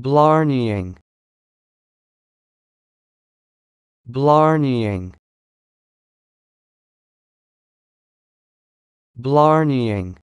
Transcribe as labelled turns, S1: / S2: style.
S1: Blarneying. Blarneying. Blarneying.